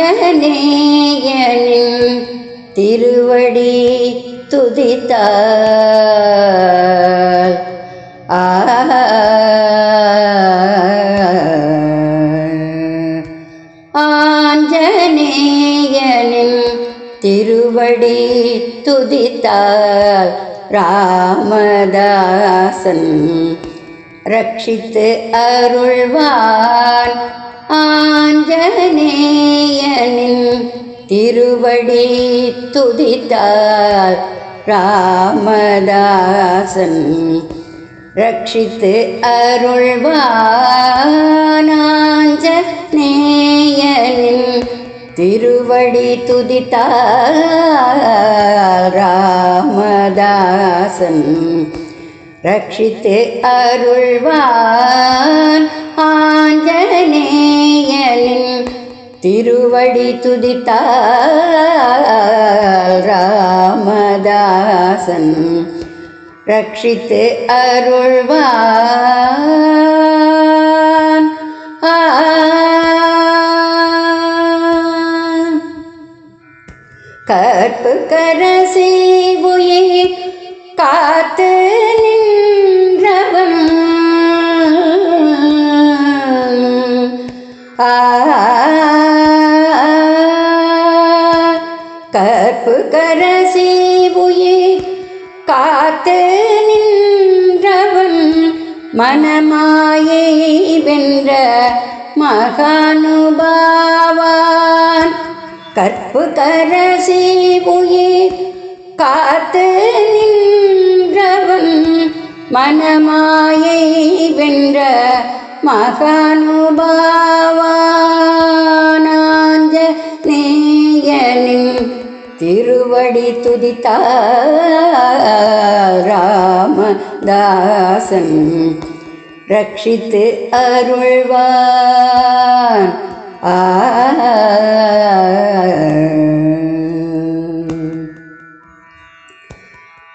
ஆஞ்சநேயனின் திருவடி துதித்தால் ஆ ஆஞ்சநேயனின் திருவடி துதித்தால் ராமதாசன் ரட்சித்து அருள்வான். ஆஞ்சநேயனின் திருவடி துதித்தார் ராமதாசன். ரட்சித்து அருள்வானாஞ்சநேயனின் திருவடி துதித்தார் ராமதாசன். ரட்சித்து அருள்வான் ஆஞ்சனே திருவடி துதித்தால் ராமதாசன் ரட்சித்து அருள்வான். கற்பு கரசி உயிர் காத்து கற்பு கரசே உயிர் காத்து நின்றவன் மனமாயை வென்ற மகானுபாவான். கற்பு கரசே உயிர் காத்து நின்றவன் மனமாயை வென்ற மகானுபாவான். பாடி துதித்தார் ராமதாசன் ரட்சித்து அருள்வான் ஆ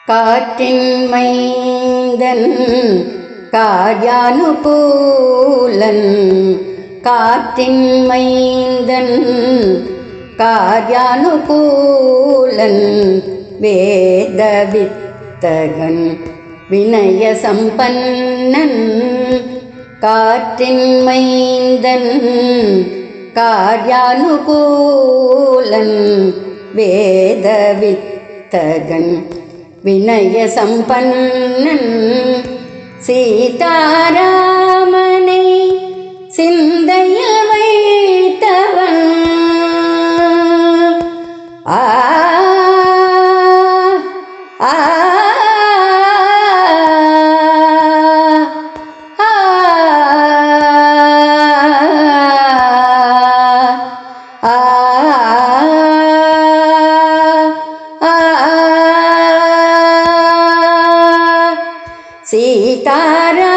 காற்றின் மைந்தன் கார்யானுகூலன் காற்றின் மைந்தன் கார்யானுகூலன் வேத வித்தகன் வினய சம்பன்னன் காற்றின் மைந்தன் கார்யானுகூலன் வேத வித்தகன் வினய சீதாராமனை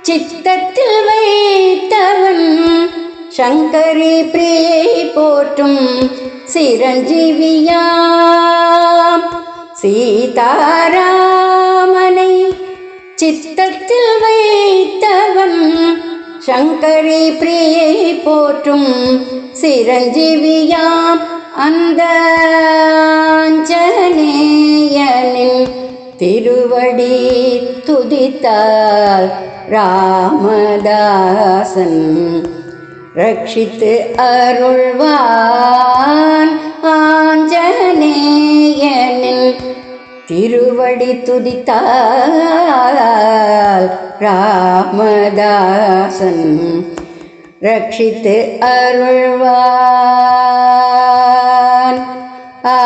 சித்தத்தில் வைத்தவன் சங்கரி பிரியை போற்றும் சிரஞ்சீவியாம். சீதாராமனை சித்தத்தில் வைத்தவன் சங்கரி பிரியை போற்றும் சிரஞ்சீவியாம். அந்த ஆஞ்சநேயனின் திருவடி துதித்தால் ராமதாசன் ரட்சித்து அருள்வான் ஆஞ்சநேயனின் திருவடி துதித்தால் ராமதாசன் ரட்சித்து அருள்வான். ஆ